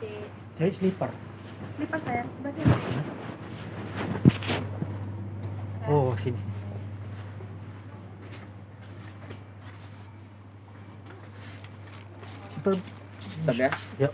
dek Cari slipper. lipat sayang sebelah sini Oh, sini. Slipper. Bentar ya. Yuk.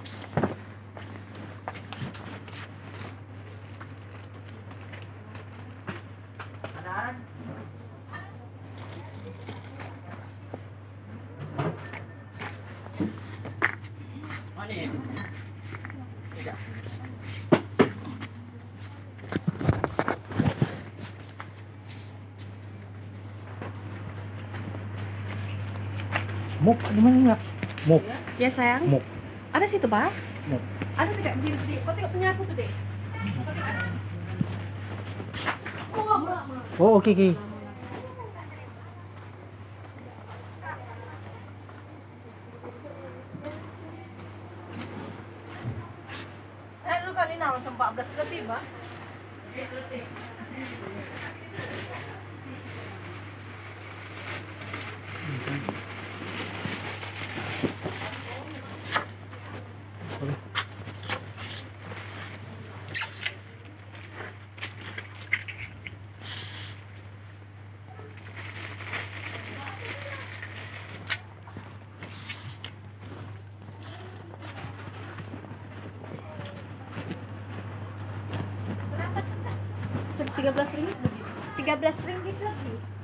Muk, di mana enggak? Muk, ya sayang muk, ada situ pak muk. ada tidak di di kau tengok punya aku tuh dek Oh, oke, oke. eh kali nih nah 14 lebih mbak Boleh. 13 ringgit 13 ringgit lebih.